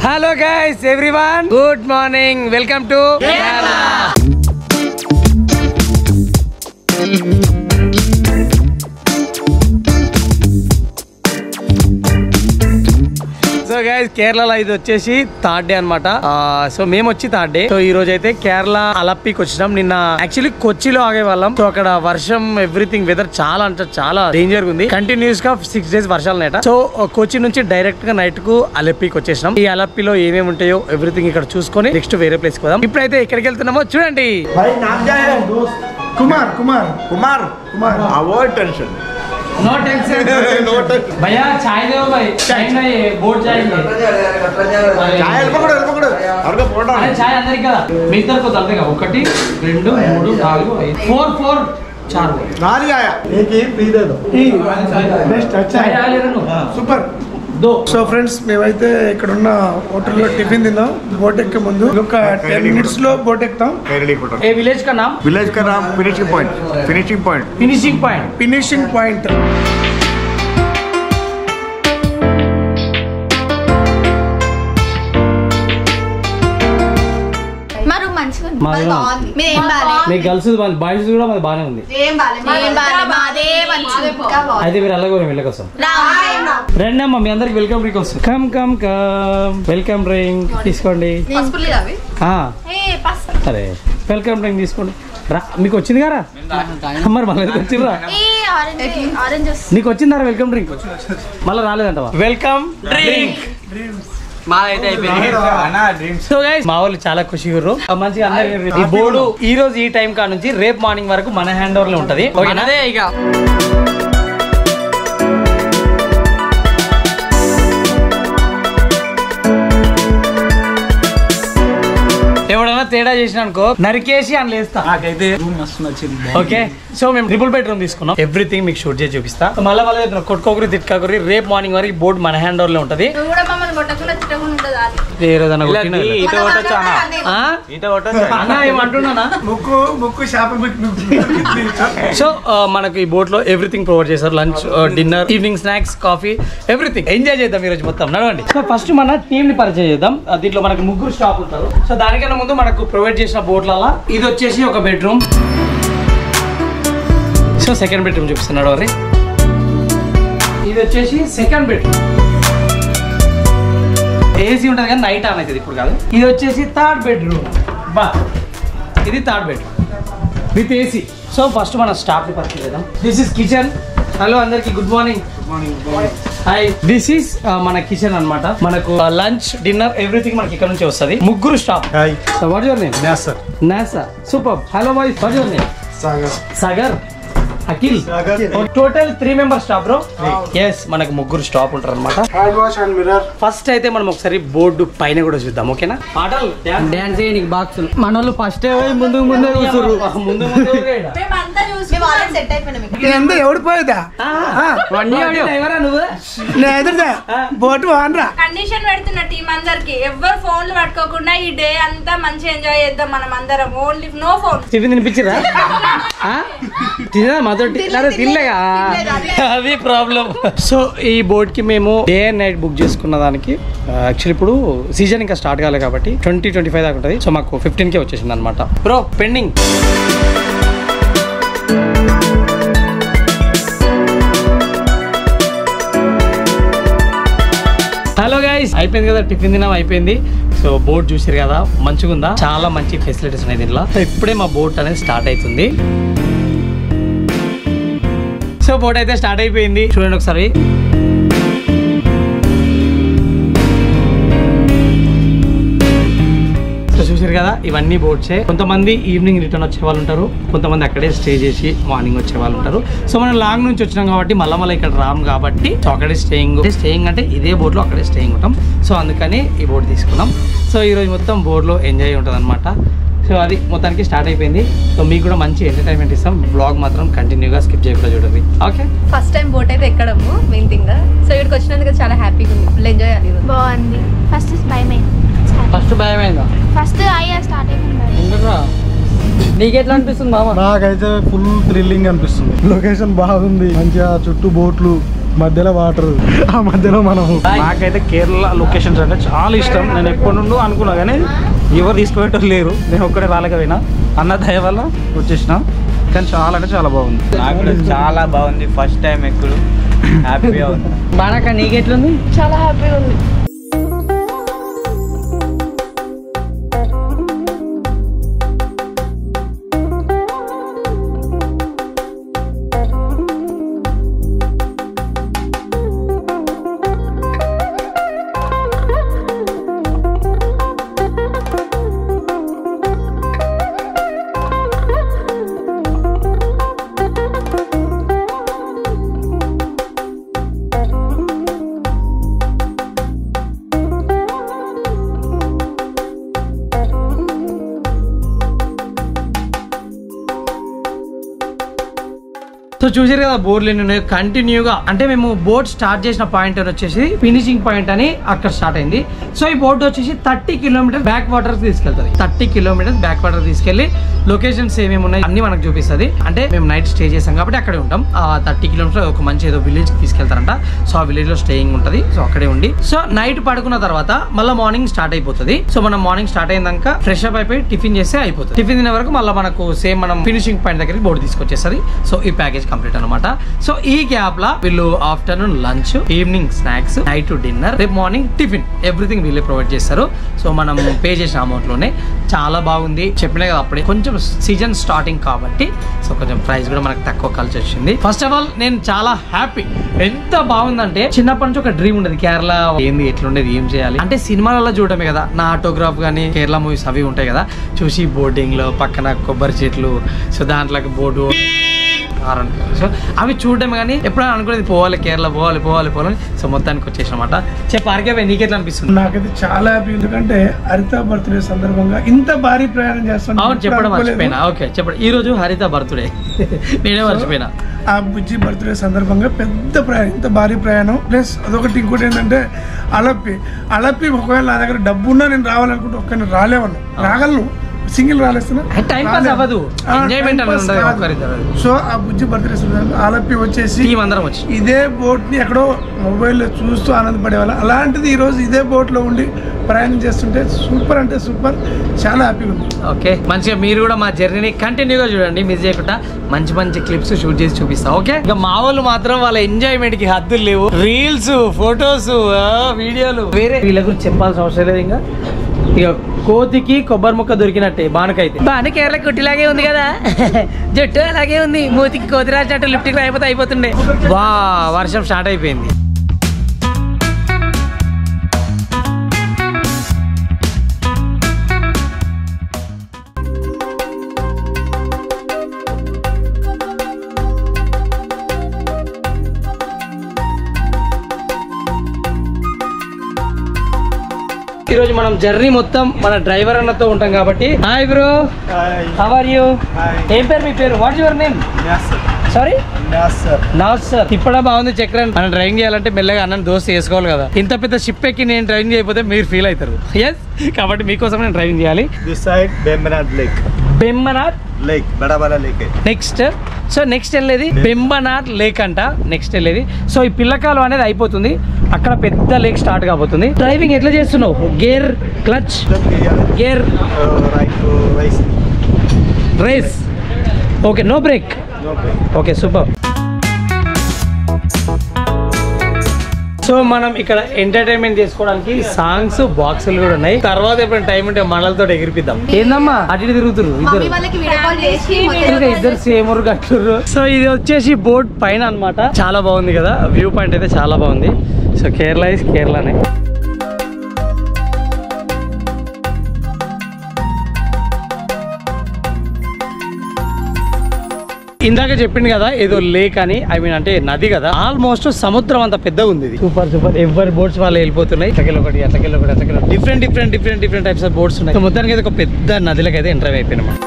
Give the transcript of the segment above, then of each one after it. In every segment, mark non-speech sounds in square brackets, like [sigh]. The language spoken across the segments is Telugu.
Hello guys, everyone. Good morning. Welcome to Kerala. Guys కేరళలో ఇది వచ్చేసి థర్డ్ డే అనమాట సో మేము వచ్చి థర్డ్ డే సో ఈ రోజు అయితే కేరళ అలప్పికి వచ్చినాం నిన్న యాక్చువల్లీ కొచ్చిలో ఆగే వాళ్ళం సో అక్కడ వర్షం ఎవ్రీథింగ్ వెదర్ చాలా అంటే చాలా డేంజర్ ఉంది కంటిన్యూస్ గా సిక్స్ డేస్ వర్షాలు నేట సో కొచ్చి నుంచి డైరెక్ట్ గా నైట్ కు అలప్పికి వచ్చేసినాం ఈ అలప్పిలో ఏమేమి ఉంటాయో ఎవ్రీథింగ్ ఇక్కడ చూసుకొని నెక్స్ట్ వేరే ప్లేస్ పోదాం ఇప్పుడైతే ఎక్కడికి వెళ్తున్నామో చూడండి Kumar Kumar Kumar avoid tension Kumar Kumar Kumar Kumar avoid tension no tension no tension భయ్యా చాయ్ దేవో భాయ్ చాయ్ బోర్డ్ చాయ్ चाय पकड़ो पकड़ो और का फोटो అరే ఛాయ్ అందరికి కదా మీ ఇద్దరికి అంతే కదా ఒకటి రెండు మూడు నాలుగు ఐదు ఫోర్ ఫోర్ చార్ नाल ही आया एक ही फ्री दे दो बेस्ट अच्छा చాయ్ है తాగలేరు సూపర్ సో ఫ్రెండ్స్ మేమైతే ఇక్కడ ఉన్న లో టిఫిన్ తిన్నాం బోట్ ఎక్కే ముందు ఒక టెన్ మినిట్స్ లో బోట్ ఎక్కుతాం విలేజ్ కా నామ్ విలేజ్ కా నామ్ finishing point finishing point finishing point finishing point మాది బాగుంది మీ గర్ల్స్ బాయ్స్ కూడా బాగానే ఉంది అయితే మీరు మీ welcome drink come come come welcome drink తీసుకోండి సరే వెల్కమ్ డ్రింక్ తీసుకోండి రా మీకు వచ్చింది కారా నీకు వచ్చిందా వెల్కమ్ డ్రింక్ మళ్ళీ రాలేదంటవా వెల్కమ్ డ్రింక్ మా వాళ్ళు చాలా ఖుషిగుర్రు మంచిగా ఈ బోర్డు ఈ రోజు ఈ టైం కా నుంచి రేపు మార్నింగ్ వరకు మన హ్యాండ్ ఓవర్ లో ఉంటది ఇక తేడా చేసిన అనుకో నరికేసి అని లేస్తా నాకైతే మస్తు నచ్చింది ఓకే సో మేము ట్రిపుల్ బెడ్రూమ్ తీసుకున్నాం ఎవ్రీథింగ్ మీకు షూట్ చేసి చూపిస్తా మళ్ళీ దగ్గర కొట్టుకోకరి తిట్టుకోకరి రేపు మార్నింగ్ వరకు బోర్డు మన హ్యాండ్ ఓవర్ లో ఉంటది సో మనకి ఈ బోట్ లో ఎవ్రీథింగ్ ప్రొవైడ్ చేస్తారు lunch dinner evening snacks coffee everything enjoy చేద్దాం రోజు మొత్తం నడవండి సో ఫస్ట్ మన టీమ్ ని పరిచయం చేద్దాం దీంట్లో మనకు ముగ్గురు స్టాప్ ఉంటారు సో దానికన్నా ముందు మనకు మనకు ప్రొవైడ్ చేసిన బోట్లలా ఇది వచ్చేసి ఒక బెడ్రూమ్ సో సెకండ్ బెడ్రూమ్ చూపిస్తున్నాడు వారి ఇది వచ్చేసి సెకండ్ బెడ్రూమ్ ఏసీ ఉంటుంది కానీ నైట్ ఆన్ అవుతుంది ఇప్పుడు కాదు ఇది వచ్చేసి థర్డ్ బెడ్రూమ్ బా ఇది third bedroom with AC so first మన స్టాఫ్ని పరిచయం దిస్ ఇస్ కిచెన్ హలో అందరికీ good morning good morning hi this is మన కిచెన్ అనమాట మనకు లంచ్ డిన్నర్ ఎవ్రీథింగ్ మనకి ఇక్కడ నుంచి వస్తుంది ముగ్గురు staff name super hello voice what name Sagar Sagar Akhil total three member staff bro yes మనకు ముగ్గురు స్టాప్ ఉంటారు అనమాట ఫస్ట్ అయితే మనం ఒకసారి బోర్డు పైన కూడా చూద్దాం ఓకేనా పాటలు డాన్స్ బాక్స్ మన వాళ్ళు ఫస్ట్ ముందు ముందే చూసారు ముందు కండిషన్ పెడుతున్న టీం ఎవరు పట్టుకోకుండా ఈ డే అంతా మంచిగా ఎంజాయ్ చేద్దాం మనం అందరం ఓన్లీ నో ఫోన్ అదొకటి అదొకటి [laughs] అది ప్రాబ్లం సో ఈ బోట్ కి మేము డే అండ్ నైట్ బుక్ చేసుకున్న దానికి యాక్చువల్ ఇప్పుడు సీజన్ ఇంకా స్టార్ట్ కాలేదు కాబట్టి ట్వంటీ ట్వంటీ ఫైవ్ దాకా ఉంటుంది సో మాకు ఫిఫ్టీన్ కే వచ్చేసింది అనమాట బ్రో పెండింగ్ హలో గైస్ అయిపోయింది కదా టిఫిన్ తినం అయిపోయింది సో బోట్ చూసారు కదా మంచిగా ఉందా చాలా మంచి ఫెసిలిటీస్ ఉన్నాయి దీంట్లో ఇప్పుడే మా బోట్ అనేది స్టార్ట్ అవుతుంది సో పోటీ అయితే స్టార్ట్ అయిపోయింది చూడండి ఒకసారి చూసారు కదా ఇవన్నీ బోట్సే కొంతమంది ఈవినింగ్ రిటర్న్ వచ్చే వాళ్ళు ఉంటారు కొంతమంది అక్కడే స్టే చేసి మార్నింగ్ వచ్చే వాళ్ళు ఉంటారు సో మనం లాంగ్ నుంచి వచ్చినాం కాబట్టి మళ్ళీ మళ్ళీ ఇక్కడ రాము కాబట్టి సో అక్కడే స్టేయింగ్ స్టేయింగ్ అంటే ఇదే బోట్లో అక్కడే స్టేయింగ్ ఉంటాం సో అందుకని ఈ బోట్ తీసుకున్నాం సో ఈరోజు మొత్తం బోట్లో ఎంజాయ్ ఉంటుంది సో అది మొత్తానికి స్టార్ట్ అయిపోయింది సో మీకు కూడా మంచి ఎంటర్టైన్మెంట్ ఇస్తాం బ్లాగ్ మాత్రం కంటిన్యూగా స్కిప్ చేయకుండా చూడండి ఓకే ఫస్ట్ టైం బోట్ అయితే ఎక్కడము మెయిన్ థింగ్ సో ఇక్కడికి వచ్చినందుకు చాలా హ్యాపీగా ఉంది ఫుల్ ఎంజాయ్ అది బాగుంది ఫస్ట్ భయమైంది ఫస్ట్ భయమైందా ఫస్ట్ అయ్యా స్టార్ట్ అయిపోయింది నీకెట్లా అనిపిస్తుంది మామ నాకైతే ఫుల్ థ్రిల్లింగ్ అనిపిస్తుంది లొకేషన్ బాగుంది మంచిగా చుట్టూ బోట్లు మధ్యలో వాటర్ ఆ మధ్యలో మనం నాకైతే కేరళ లొకేషన్స్ అంటే చాలా ఇష్టం నేను ఎప్పటి నుండో అనుకున్నా కానీ ఎవరు తీసుకుపోయేటోళ్ళు లేరు నేను ఒక్కడే రాలేకపోయినా అన్న దయ వల్ల వచ్చేసిన కానీ చాలా అంటే చాలా బాగుంది నాకు కూడా చాలా బాగుంది ఫస్ట్ టైం ఎక్కువ హ్యాపీగా ఉంది నీకు ఎట్లుంది చాలా హ్యాపీగా ఉంది చూసారు కదా బోర్లు ఎన్ని కంటిన్యూగా అంటే మేము బోట్ స్టార్ట్ చేసిన పాయింట్ అని వచ్చేసి ఫినిషింగ్ పాయింట్ అని అక్కడ స్టార్ట్ అయింది సో ఈ బోట్ వచ్చేసి థర్టీ కిలోమీటర్స్ బ్యాక్ వాటర్ తీసుకెళ్తుంది థర్టీ కిలోమీటర్స్ బ్యాక్ వాటర్ తీసుకెళ్ళి లొకేషన్స్ ఏమేమి ఉన్నాయి అన్ని మనకు చూపిస్తుంది అంటే మేము నైట్ స్టే చేసాం కాబట్టి అక్కడే ఉంటాం థర్టీ కిలోమీటర్ ఒక మంచి ఏదో విలేజ్ తీసుకెళ్తారంట సో ఆ విలేజ్ లో స్టేయింగ్ ఉంటుంది సో అక్కడే ఉండి సో నైట్ పడుకున్న తర్వాత మళ్ళీ మార్నింగ్ స్టార్ట్ అయిపోతుంది సో మనం మార్నింగ్ స్టార్ట్ అయిందాక ఫ్రెష్ అప్ అయిపోయి టిఫిన్ చేస్తే అయిపోతుంది టిఫిన్ తినే వరకు మళ్ళీ మనకు సేమ్ మనం ఫినిషింగ్ పాయింట్ దగ్గరికి బోర్డు తీసుకొచ్చేస్తుంది సో ఈ ప్యాకేజ్ కంప్లీట్ అనమాట సో ఈ గ్యాప్ లా వీళ్ళు afternoon lunch evening snacks night dinner రేపు మార్నింగ్ టిఫిన్ ఎవ్రీథింగ్ వీళ్ళే ప్రొవైడ్ చేస్తారు సో మనం పే చేసిన అమౌంట్ లోనే చాలా బాగుంది చెప్పిన కదా అప్పుడే కొంచెం ఇప్పుడు సీజన్ స్టార్టింగ్ కాబట్టి సో కొంచెం ప్రైస్ కూడా మనకు తక్కువ కలిసి వచ్చింది ఫస్ట్ ఆఫ్ ఆల్ నేను చాలా హ్యాపీ ఎంత బాగుందంటే చిన్నప్పటి నుంచి ఒక డ్రీమ్ ఉండేది కేరళ ఏంది ఎట్లుండేది ఏం చేయాలి అంటే సినిమాలలో చూడటమే కదా నా ఆటోగ్రాఫ్ కానీ కేరళ మూవీస్ అవి ఉంటాయి కదా చూసి బోటింగ్లో పక్కన కొబ్బరి చెట్లు సో దాంట్లోకి బోటు హారన్ సో అవి చూడడం కానీ ఎప్పుడైనా అనుకునేది పోవాలి కేరళ పోవాలి పోవాలి పోవాలని సో మొత్తానికి వచ్చేసిన అనమాట చెప్పు అరికే నీకెట్లా అనిపిస్తుంది నాకైతే చాలా హ్యాపీ ఎందుకంటే హరిత బర్త్డే సందర్భంగా ఇంత భారీ ప్రయాణం చేస్తాను అవును చెప్పడం మర్చిపోయినా ఓకే చెప్పండి ఈ రోజు హరిత బర్త్డే [laughs] నేనే మర్చిపోయినా ఆ బుజ్జి బర్త్డే సందర్భంగా పెద్ద ప్రయాణం ఇంత భారీ ప్రయాణం ప్లస్ అదొకటి ఇంకోటి ఏంటంటే అలప్పి అలప్పి ఒకవేళ నా దగ్గర డబ్బు ఉన్నా నేను రావాలనుకుంటే ఒక్కరిని రాలేవాళ్ళు రాగలను సింగిల్ రాలేస్తున్నా టైం అవ్వదు సో ఆ బుజ్జి బర్త్డే ఆలపి వచ్చేసి ఇదే బోట్ ని ఎక్కడో మొబైల్లో చూస్తూ ఆనందపడే ఆనందపడేవాళ్ళం అలాంటిది ఈ రోజు ఇదే బోట్ లో ఉండి ప్రయాణం చేస్తుంటే సూపర్ అంటే సూపర్ చాలా హ్యాపీగా ఉంది ఓకే మంచిగా మీరు కూడా మా జర్నీని కంటిన్యూగా చూడండి మిస్ చేయకుండా మంచి మంచి క్లిప్స్ షూట్ చేసి చూపిస్తా ఓకే ఇక మా వాళ్ళు మాత్రం వాళ్ళ ఎంజాయ్మెంట్ కి హద్దులు లేవు రీల్స్ ఫొటోస్ వీడియోలు వేరే వీళ్ళ గురించి చెప్పాల్సిన అవసరం లేదు ఇంకా కోతికి కొబ్బరి ముక్క దొరికినట్టే బానకైతే బాను కేరళ కుట్టిలాగే ఉంది కదా జట్టు అలాగే ఉంది మూతికి కోతి రాసినట్టు లిఫ్ట్ అయిపోతే అయిపోతుండే వా వర్షం స్టార్ట్ అయిపోయింది ఈ రోజు మనం జర్నీ మొత్తం మన డ్రైవర్ అన్నతో ఉంటాం కాబట్టి హాయ్ బ్రో ఆర్ యూ ఏం పేరు మీ పేరు వాట్ యువర్ నేమ్ సారీ నాస్ సార్ బాగుంది చక్రం మనం డ్రైవింగ్ చేయాలంటే మెల్లగా అన్న దోశ చేసుకోవాలి కదా ఇంత పెద్ద షిప్ ఎక్కి నేను డ్రైవింగ్ చేయకపోతే మీరు ఫీల్ అవుతారు ఎస్ కాబట్టి మీకోసం నేను డ్రైవింగ్ చేయాలి side lake Vembanad lake lake next so next వెళ్ళేది బెంబనార్ లేక్ అంట నెక్స్ట్ వెళ్ళేది సో ఈ పిల్లకాలం అనేది అయిపోతుంది అక్కడ పెద్ద లేక్ స్టార్ట్ కాబోతుంది డ్రైవింగ్ ఎట్లా చేస్తున్నావు gear clutch gear race okay no brake okay super so మనం ఇక్కడ ఎంటర్టైన్మెంట్ చేసుకోవడానికి సాంగ్స్ బాక్సులు కూడా ఉన్నాయి తర్వాత ఎప్పుడైనా టైం ఉంటే మనలతో ఎగిరిపిద్దాం ఏందమ్మా అటు తిరుగుతురు ఇద్దరు ఇద్దరు సేమ్ కట్టు సో ఇది వచ్చేసి బోర్డ్ పైన అనమాట చాలా బాగుంది కదా వ్యూ పాయింట్ అయితే చాలా బాగుంది సో కేరళ ఇస్ కేరళనే ఇందాక చెప్పింది కదా ఏదో లేక్ అని ఐ మీన్ అంటే నది కదా ఆల్మోస్ట్ సముద్రం అంత పెద్ద ఉంది సూపర్ సూపర్ ఎవరి బోట్స్ వాళ్ళు వెళ్ళిపోతున్నాయి అటకెళ్ళ ఒకటి అటకెళ్ళ ఒకటి అటకెళ్ళ different different different different types of boats ఉన్నాయి మొత్తానికి అయితే ఒక పెద్ద నదిలకైతే అయితే ఎంటర్ అయిపోయినమాట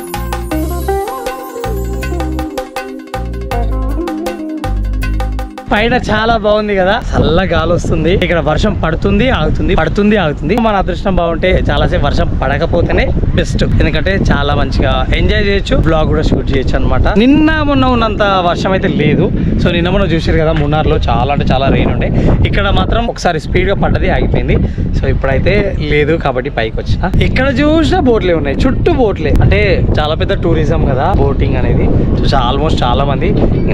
పైన చాలా బాగుంది కదా చల్ల గాలి వస్తుంది ఇక్కడ వర్షం పడుతుంది ఆగుతుంది పడుతుంది ఆగుతుంది మన అదృష్టం బాగుంటే చాలాసేపు వర్షం పడకపోతేనే బెస్ట్ ఎందుకంటే చాలా మంచిగా ఎంజాయ్ చేయొచ్చు బ్లాగ్ కూడా షూట్ చేయొచ్చు అనమాట నిన్న మొన్న ఉన్నంత వర్షం అయితే లేదు సో నిన్న మొన్న చూసారు కదా మున్నార్లో చాలా అంటే చాలా రెయిన్ ఉండే ఇక్కడ మాత్రం ఒకసారి స్పీడ్గా పడ్డది ఆగిపోయింది సో ఇప్పుడైతే లేదు కాబట్టి పైకి వచ్చిన ఇక్కడ చూసినా బోట్లే ఉన్నాయి చుట్టూ బోట్లే అంటే చాలా పెద్ద టూరిజం కదా బోటింగ్ అనేది ఆల్మోస్ట్ చాలా మంది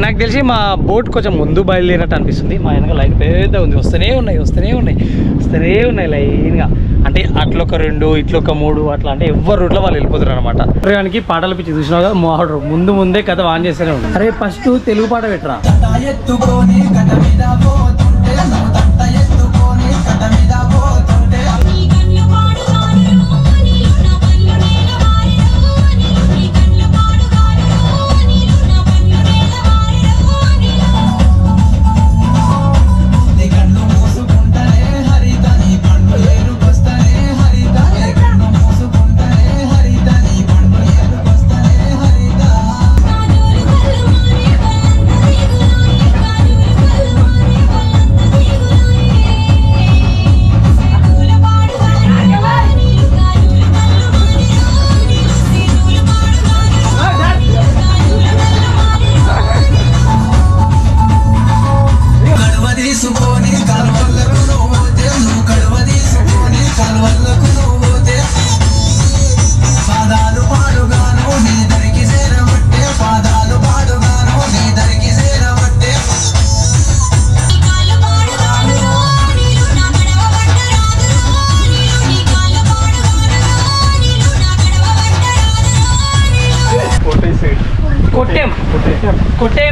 నాకు తెలిసి మా బోట్ కొంచెం ముందు బయలు వెళ్ళినట్టు అనిపిస్తుంది మా వెనక లైన్ పెద్ద ఉంది వస్తూనే ఉన్నాయి వస్తూనే ఉన్నాయి వస్తూనే ఉన్నాయి లైన్గా అంటే అట్లొక రెండు ఇట్లొక మూడు అట్లా అంటే ఎవరి రూట్లో వాళ్ళు వెళ్ళిపోతారు అనమాట దానికి పాటలు పిచ్చి చూసినా కదా మోహడరు ముందు ముందే కథ ఆన్ చేస్తూనే ఉంది అరే ఫస్ట్ తెలుగు పాట పెట్టరా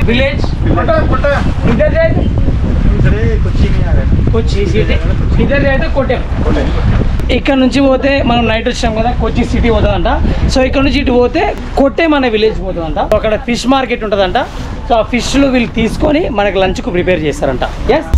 विलेज इधर जाए కొచ్చి సిటీ ఇద్దరు అయితే కోటెం ఇక్కడ నుంచి పోతే మనం నైట్ వచ్చాం కదా కొచ్చి సిటీ పోతుందంట సో ఇక్కడ నుంచి ఇటు పోతే కొట్టేం అనే విలేజ్ పోతుందంట అక్కడ ఫిష్ మార్కెట్ ఉంటుందంట సో ఆ ఫిష్లు వీళ్ళు తీసుకొని మనకి లంచ్కు ప్రిపేర్ చేస్తారంట ఎస్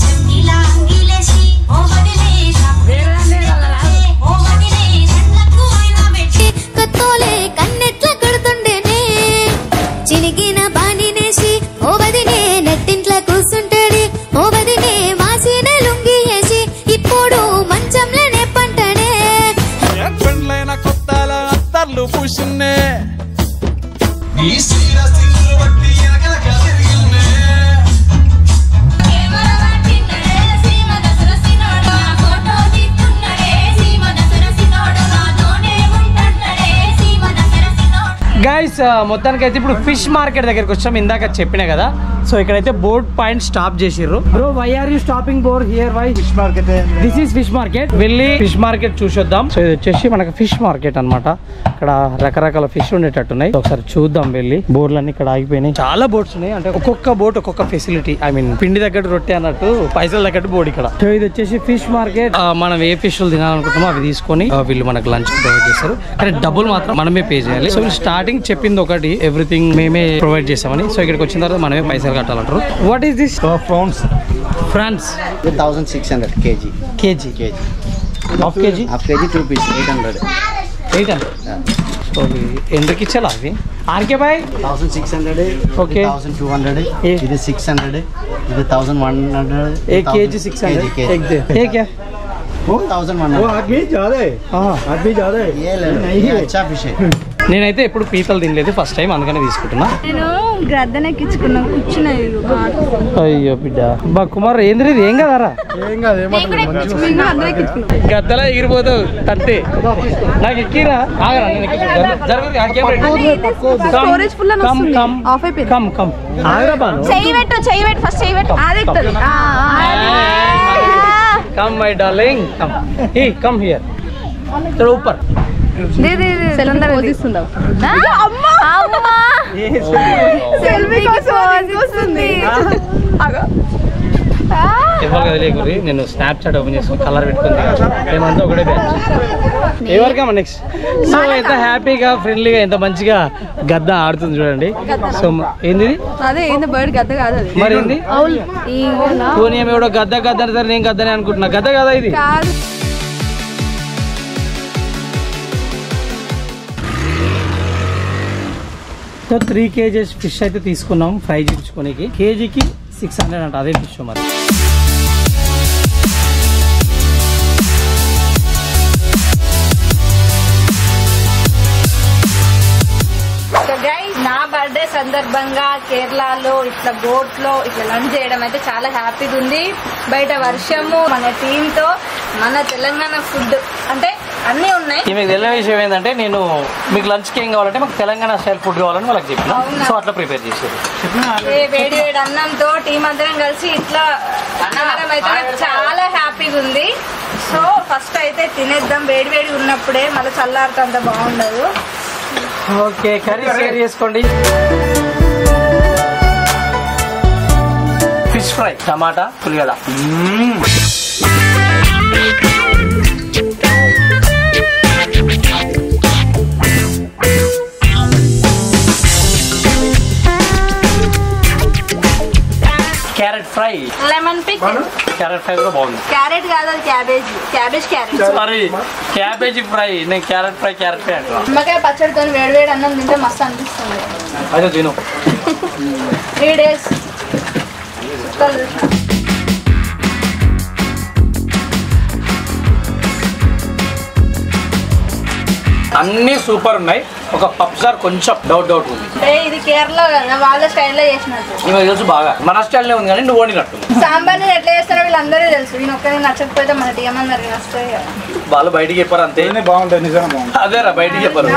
Uh, మొత్తానికి అయితే ఇప్పుడు ఫిష్ మార్కెట్ దగ్గరికి వచ్చాం ఇందాక చెప్పినా కదా సో ఇక్కడైతే బోర్డ్ పాయింట్ స్టాప్ చేసిర్రు bro why are you stopping boat here why fish market this is fish market వెళ్ళి ఫిష్ మార్కెట్ చూసొద్దాం సో ఇది వచ్చేసి మనకు ఫిష్ మార్కెట్ అనమాట ఇక్కడ రకరకాల ఫిష్ ఉండేటట్టున్నాయి ఒకసారి చూద్దాం వెళ్ళి అన్ని ఇక్కడ ఆగిపోయినాయి చాలా బోట్స్ ఉన్నాయి అంటే ఒక్కొక్క బోట్ ఒక్కొక్క ఫెసిలిటీ ఐ మీన్ పిండి దగ్గర రొట్టె అన్నట్టు పైసలు దగ్గర బోర్డు ఇక్కడ సో ఇది వచ్చేసి ఫిష్ మార్కెట్ మనం ఏ ఫిష్ తినాలనుకుంటున్నామో అవి తీసుకొని వీళ్ళు మనకు లంచ్ ప్రొవైడ్ చేస్తారు కానీ డబ్బులు మాత్రం మనమే పే చేయాలి సో స్టార్టింగ్ చెప్పింది ఒకటి ఎవ్రీథింగ్ మేమే ప్రొవైడ్ చేసామని సో ఇక్కడికి వచ్చిన తర్వాత మనమే పైసలు కట్టాలంటారు what is this France France thousand six hundred KG KG KG half KG half KG two piece eight hundred eight so ఎందుకు ఇచ్చేలా అవి ఆర్కే bye thousand six hundred Okay. Thousand two hundred ఏ. ఇది సిక్స్ హండ్రెడ్ ఇది థౌసండ్ వన్ హండ్రెడ్ एक केजी सिक्स हंड्रेड एक दे ये क्या థౌసండ్ వన్ ఆద్మీ జాదే हाँ ఆద్మీ జాదే ये ले लो ये अच्छा फिश है నేనైతే ఎప్పుడు పీతలు తినలేదు ఫస్ట్ టైం అందుకనే తీసుకుంటున్నా నేను గ్రద్దన ఎక్కించుకున్నా కూర్చున్నా ఇల్లు అయ్యో బిడ్డ బా కుమార్ ఏంద్రీ ఇది ఏం కదరా ఏం కాదు ఏమంటారు అందరూ ఎక్కించుకున్నాం గద్దలా ఎగిరిపోతావు అంతే నాకు ఎక్కిరా ఆగరా నేను ఎక్కించు. జరగదు, ఆ కెమెరా ఇటు. Come, స్టోరేజ్ ఫుల్ అని come, వస్తుంది come, ఆఫ్ అయిపోయింది come, come. ఆగరా బాను చెయ్యి పెట్టు చెయ్యి పెట్టు ఫస్ట్ చెయ్యి పెట్టు అది ఎక్కుతుంది come my darling come hey come here చలో ऊपर నేను స్నాప్చాట్ ఓపెన్ చేసుకుని కలర్ పెట్టుకుంది మేమంతా ఒకటే బ్యాచ్ ఎవరికమ్మా నెక్స్ట్ సో ఎంత హ్యాపీగా ఫ్రెండ్లీగా ఎంత మంచిగా గద్ద ఆడుతుంది చూడండి సో ఏంది మరి ఏంది పోనీ ఎవడో గద్ద గద్ద నేను గద్దనే అనుకుంటున్నా గద్ద కదా ఇది సో త్రీ కేజీస్ ఫిష్ అయితే తీసుకున్నాం ఫ్రై చేయించుకోనికి కేజీకి సిక్స్ హండ్రెడ్ అంట అదే ఫిష్ మరి నా బర్త్డే సందర్భంగా కేరళలో ఇట్లా బోట్ లో ఇట్లా లంచ్ చేయడం అయితే చాలా హ్యాపీగా ఉంది బయట వర్షము మన టీమ్ తో మన తెలంగాణ ఫుడ్ అంటే అన్నీ ఉన్నాయి మీకు తెలియని విషయం ఏంటంటే నేను మీకు లంచ్ కి ఏం కావాలంటే మాకు తెలంగాణ స్టైల్ ఫుడ్ కావాలని వాళ్ళకి చెప్పిన సో అట్లా ప్రిపేర్ చేసేది వేడి వేడి అన్నంతో టీం అందరం కలిసి ఇట్లా అన్నవరం అయితే చాలా హ్యాపీగా ఉంది సో ఫస్ట్ అయితే తినేద్దాం వేడి వేడి ఉన్నప్పుడే మళ్ళీ చల్లారితే అంత బాగుండదు ఓకే కర్రీ షేర్ చేసుకోండి ఫిష్ ఫ్రై టమాటా పులిగల క్యారెట్ ఫ్రై కూడా బాగుంది క్యారెట్ కాదు cabbage cabbage carrot sorry cabbage fry నేను క్యారెట్ ఫ్రై క్యారెట్ ఫ్రై అంటాను నిమ్మకాయ పచ్చడితో వేడి వేడి అన్నం తింటే మస్తు అనిపిస్తుంది అదే తిను త్రీ [laughs] డేస్ [laughs] అన్నీ సూపర్ ఉన్నాయి ఒక పప్సార్ సార్ కొంచెం డౌట్ డౌట్ ఉంది ఇది కేరళ కదా స్టైల్ లో చేసినట్టు తెలుసు బాగా మన స్టైల్లో ఉంది కానీ నువ్వు వండినట్టు సాంబార్ ఎట్లా చేస్తారో వీళ్ళందరూ తెలుసు నేను ఒక్కరికి నచ్చకపోతే మన టీఎం వాళ్ళు బయటకి చెప్పారు అంతే బాగుంటుంది నిజంగా అదేరా బయటికి చెప్పారు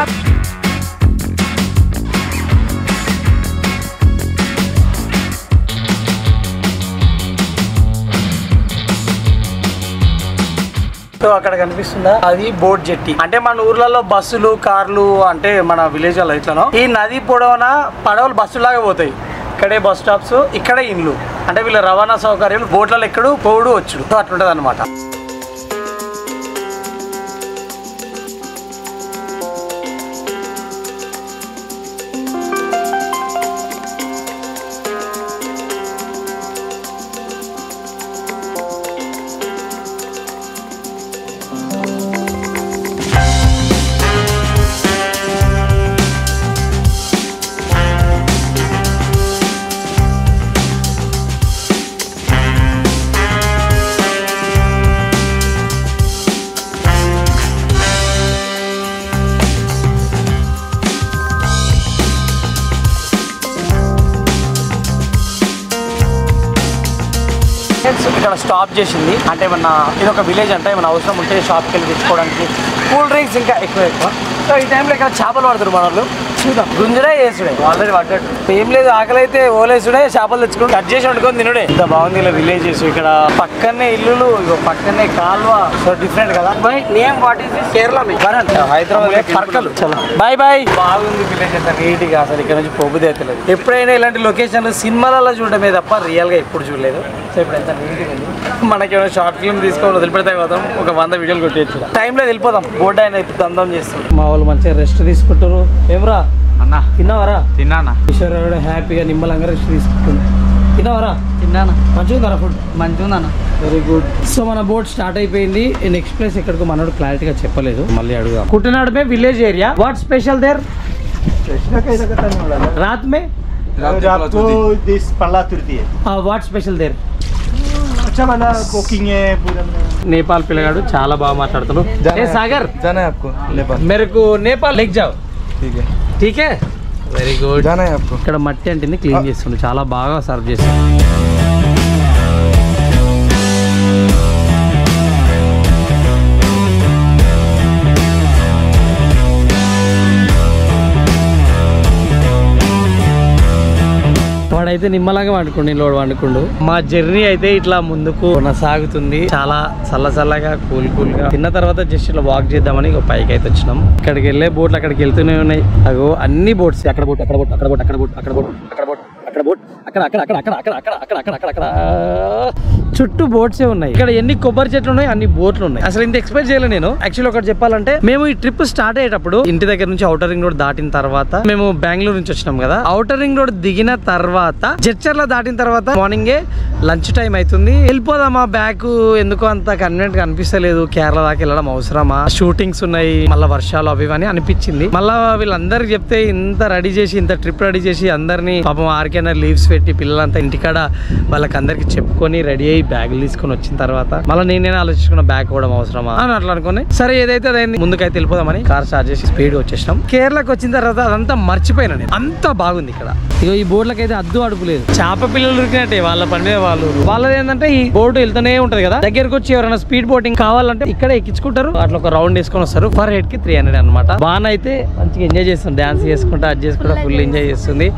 సో అక్కడ కనిపిస్తుందా అది బోట్ జెట్టి అంటే మన ఊర్లలో బస్సులు కార్లు అంటే మన విలేజ్ లో ఈ నది పొడవున పడవలు బస్సులాగా పోతాయి ఇక్కడే బస్ స్టాప్స్ ఇక్కడే ఇండ్లు అంటే వీళ్ళ రవాణా సౌకర్యాలు బోట్లలో ఎక్కడు పోడు వచ్చుడు అట్లుంటది అనమాట ఇక్కడ స్టాప్ చేసింది అంటే మన ఇది ఒక విలేజ్ అంటే ఏమైనా అవసరం ఉంటే షాప్కి వెళ్ళి తెచ్చుకోవడానికి కూల్ డ్రింక్స్ ఇంకా ఎక్కువ ఎక్కువ సో ఈ టైంలో ఇక్కడ చేపలు పడుతున్నారు మన చూద్దాం గుంజుడే చేసుడే ఆల్రెడీ పడ్డట్టు ఏం లేదు ఆకలి అయితే ఓలేసుడే చేపలు తెచ్చుకుని కట్ చేసి వండుకొని తినుడే ఇంత బాగుంది ఇలా విలేజెస్ ఇక్కడ పక్కనే ఇల్లులు పక్కనే కాల్వ సో డిఫరెంట్ కదా boy name what is Kerala Hyderabad పర్కలు bye bye బాగుంది విలేజెస్ నీట్ గా అసలు ఇక్కడ నుంచి పొబ్బుది అవుతలేదు ఎప్పుడైనా ఇలాంటి లొకేషన్ సినిమాలలో చూడడమే తప్ప రియల్ గా ఎప్పుడు చూడలేదు సో ఇప్పుడు ఎంత నీట్ మనకి ఏమైనా షార్ట్ ఫిల్మ్ తీసుకొని వదిలిపెడతాయి పోతాం ఒక వంద వీడియోలు కొట్టేయచ్చు టైంలో వెళ్ళిపోదాం బోర్డు ఆయన దందం చేస్తాం మా వాళ్ళు మంచిగా రెస్ట్ తీసుకుంటారు ఏమరా అన్న తిన్నావరా తిన్నానా కిషోర్ గారు హ్యాపీగా నిమ్మలంగా రెస్ట్ తీసుకుంటుంది తిన్నావరా తిన్నాను మంచిగా ఉందా ఫుడ్ మంచిగా ఉందన్న వెరీ గుడ్ సో మన బోట్ స్టార్ట్ అయిపోయింది నెక్స్ట్ ప్లేస్ ఎక్కడికో మనోడు క్లారిటీగా చెప్పలేదు మళ్ళీ అడుగుదాం కుట్టనాడు మే village area what special there रात में आपको दिस पल्ला तुरती है వాట్ స్పెషల్ దేర్ अच्छा वाला कुकिंग है पूरा నేపాల్ పిల్లగాడు చాలా బాగా మాట్లాడుతున్నాడు ఏ సాగర్ जाना है आपको नेपाल మెరకు నేపాల్ లెగ్ జావ్ ठीक है ఠీకే వెరీ గుడ్ जाना है आपको ఇక్కడ మట్టి అంటింది క్లీన్ చేస్తుండు చాలా బాగా సర్వ్ చేస్తాడు వాడైతే నిమ్మలాగా వండుకుండు ఇంట్లో వండుకుండు మా జర్నీ అయితే ఇట్లా ముందుకు కొనసాగుతుంది చాలా చల్ల కూల్ కూల్ గా తిన్న తర్వాత జస్ట్ ఇట్లా వాక్ చేద్దామని ఒక పైకి అయితే వచ్చినాం ఇక్కడికి వెళ్లే బోట్లు అక్కడికి వెళ్తూనే ఉన్నాయి అగో అన్ని బోట్స్ అక్కడ బోట్ అక్కడ బోట్ అక్కడ బోట్ అక్కడ బోట్ అక్కడ బోట్ అక్కడ అక్కడ బోట్ అక్కడ అక్కడ అక్కడ అక్కడ అక్కడ అక్కడ అక్కడ అక్కడ అక్కడ చుట్టూ బోట్సే ఉన్నాయి ఇక్కడ ఎన్ని కొబ్బరి చెట్లు ఉన్నాయి అన్ని బోట్లు ఉన్నాయి అసలు ఇంత ఎక్స్పెక్ట్ చేయలేదు నేను యాక్చువల్లీ ఒకటి చెప్పాలంటే మేము ఈ ట్రిప్ స్టార్ట్ అయ్యేటప్పుడు ఇంటి దగ్గర నుంచి ఔటర్ రింగ్ రోడ్ దాటిన తర్వాత మేము బెంగళూరు నుంచి వచ్చినాం కదా ఔటర్ రింగ్ రోడ్ దిగిన తర్వాత లో దాటిన తర్వాత మార్నింగే లంచ్ టైం అవుతుంది వెళ్ళిపోదామా బ్యాక్ ఎందుకు అంత కన్వీనియంట్ గా అనిపిస్తలేదు కేరళ దాకా వెళ్ళడం అవసరమా షూటింగ్స్ ఉన్నాయి మళ్ళీ వర్షాలు అవి అని అనిపించింది మళ్ళీ వీళ్ళందరికి చెప్తే ఇంత రెడీ చేసి ఇంత ట్రిప్ రెడీ చేసి అందరినీ పాపం ఆర్కే డిజైనర్ లీవ్స్ పెట్టి పిల్లలంతా ఇంటికాడ వాళ్ళకందరికి చెప్పుకొని రెడీ అయ్యి బ్యాగులు తీసుకొని వచ్చిన తర్వాత మళ్ళీ నేనే ఆలోచించుకున్న బ్యాగ్ కూడా అవసరమా అని అట్లా అనుకుని సరే ఏదైతే అదైంది ముందుకైతే వెళ్ళిపోదామని కార్ స్టార్ట్ చేసి స్పీడ్ వచ్చేసినాం కేరళకు వచ్చిన తర్వాత అదంతా మర్చిపోయినా నేను అంతా బాగుంది ఇక్కడ ఇక ఈ అయితే అద్దు లేదు చేప పిల్లలు ఉరికినట్టే వాళ్ళ పని వాళ్ళు వాళ్ళది ఏంటంటే ఈ బోర్డు వెళ్తూనే ఉంటది కదా దగ్గరకు వచ్చి ఎవరైనా స్పీడ్ బోటింగ్ కావాలంటే ఇక్కడ ఎక్కించుకుంటారు అట్లా ఒక రౌండ్ వేసుకొని వస్తారు పర్ హెడ్ కి త్రీ హండ్రెడ్ అనమాట బాగా అయితే మంచిగా ఎంజాయ్ చేస్తుంది డాన్స్ చేసుకుంటా అది చేసుకుంటా ఫుల్ ఎంజాయ్ చేస్తుంది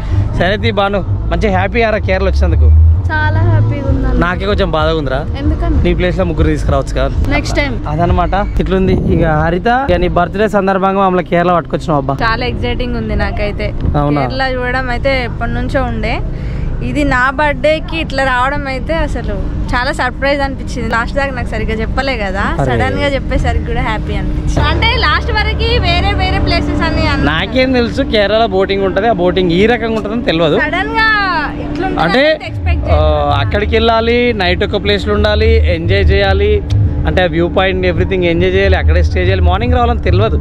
సరే తీ బాను మంచి హ్యాపీ ఆరా కేరళ వచ్చినందుకు చాలా హ్యాపీగా ఉంది నాకే కొంచెం బాధగా ఉందిరా ఎందుకంటే నీ ప్లేస్ లో ముగ్గురు తీసుకురావచ్చు కదా నెక్స్ట్ టైం అదనమాట ఇట్లుంది ఇక హరిత నీ బర్త్డే సందర్భంగా మమ్మల్ని కేరళ పట్టుకొచ్చిన అబ్బా చాలా ఎక్సైటింగ్ ఉంది నాకైతే కేరళ చూడడం అయితే ఎప్పటి నుంచో ఉండే ఇది నా బర్త్డేకి ఇట్లా రావడం అయితే అసలు చాలా సర్ప్రైజ్ అనిపించింది లాస్ట్ దాకా నాకు సరిగ్గా చెప్పలే కదా సడన్ గా చెప్పేసరికి కూడా హ్యాపీ అనిపించింది అంటే లాస్ట్ వరకు వేరే వేరే ప్లేసెస్ అన్ని నాకేం తెలుసు కేరళ బోటింగ్ ఉంటది ఆ బోటింగ్ ఈ రకంగా ఉంటదని తెలియదు సడన్ గా అంటే అక్కడికి వెళ్ళాలి నైట్ ఒక ప్లేస్లో ఉండాలి ఎంజాయ్ చేయాలి అంటే ఆ వ్యూ పాయింట్ ఎవ్రీథింగ్ ఎంజాయ్ చేయాలి అక్కడే స్టే చేయాలి మార్నింగ్ రావాలని తెలియదు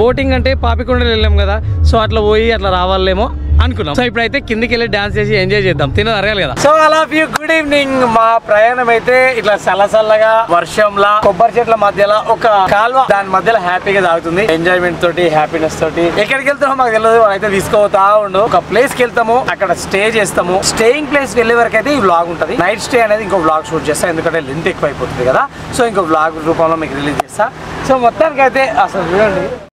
బోటింగ్ అంటే పాపికొండలు వెళ్ళాం కదా సో అట్లా పోయి అట్లా రావాలేమో అనుకున్నాం సో ఇప్పుడైతే కిందకి వెళ్ళి డాన్స్ చేసి ఎంజాయ్ చేద్దాం తిన అరగాలి కదా సో అలా యూ గుడ్ ఈవినింగ్ మా ప్రయాణం అయితే ఇట్లా సల్లసల్లగా వర్షంలా కొబ్బరి చెట్ల మధ్యలో ఒక కాలువ దాని మధ్యలో హ్యాపీగా తాగుతుంది ఎంజాయ్మెంట్ తోటి హ్యాపీనెస్ తోటి ఎక్కడికి వెళ్తామో మాకు తెలియదు అయితే తీసుకోతా ఉండు ఒక ప్లేస్ కి వెళ్తాము అక్కడ స్టే చేస్తాము స్టేయింగ్ ప్లేస్ కి వెళ్ళే వరకు అయితే ఈ బ్లాగ్ ఉంటుంది నైట్ స్టే అనేది ఇంకో బ్లాగ్ షూట్ చేస్తా ఎందుకంటే లెంత్ ఎక్కువ అయిపోతుంది కదా సో ఇంకో బ్లాగ్ రూపంలో మీకు రిలీజ్ చేస్తా సో మొత్తానికి అయితే అసలు చూడండి